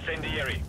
Incendiary.